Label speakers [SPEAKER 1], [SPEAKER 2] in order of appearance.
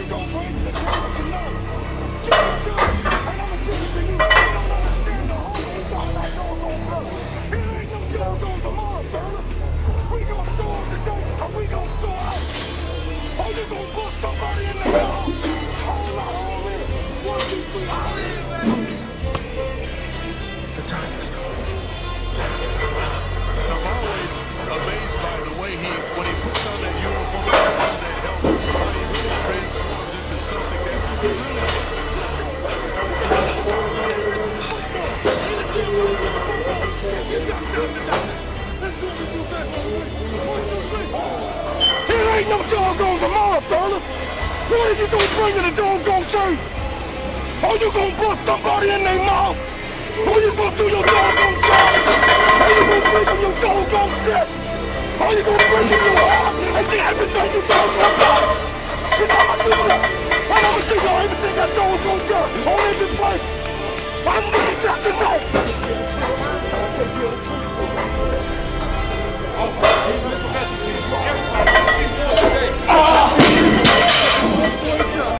[SPEAKER 1] you gon' bring to what you know. Give it to me, and I'ma give it to you. You don't understand the hunger we got like doggone brother. It ain't no doggone tomorrow, fellas. We gon' show up today, and we gon' show out. Oh, you gon' bust somebody in the head? Ain't no doggone tomorrow, fellas. What is you gonna bring to the doggone church? Are you gonna bust somebody in their mouth? Are you gonna do your doggone job? Are you gonna bring them your doggone shit? Are you gonna bring them your heart and see everything you doggone got? You know I'm doing it. And I'm gonna see you everything that doggone got on every place.